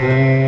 Yeah.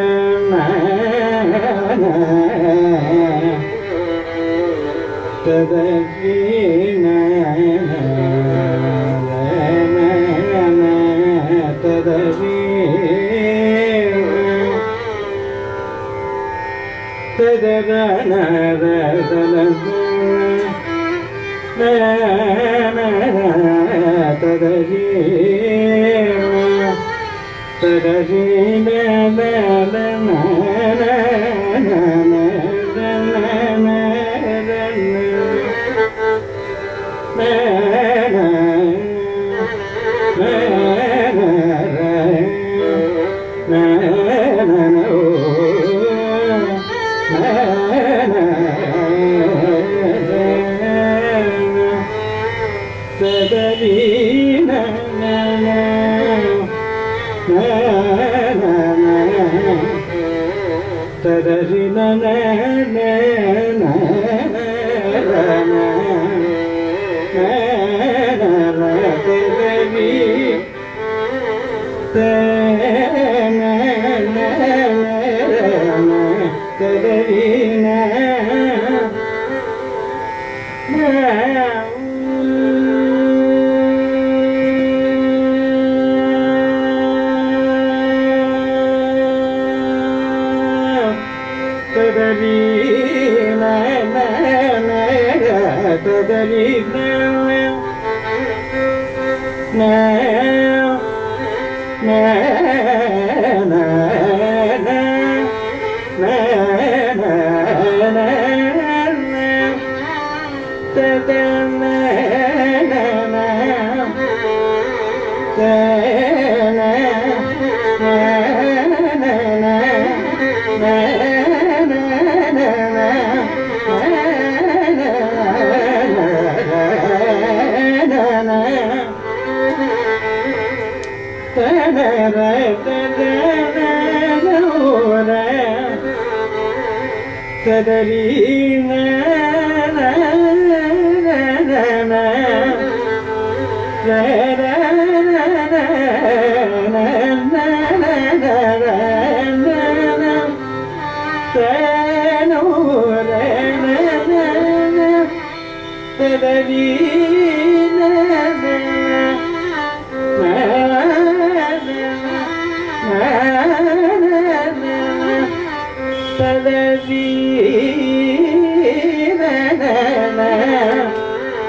da da da da da da తరరిన తరవి to the lead now. Now, now, now, now, now, now, now, now, now, కదరీన ray ray ray ray ray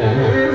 Yeah.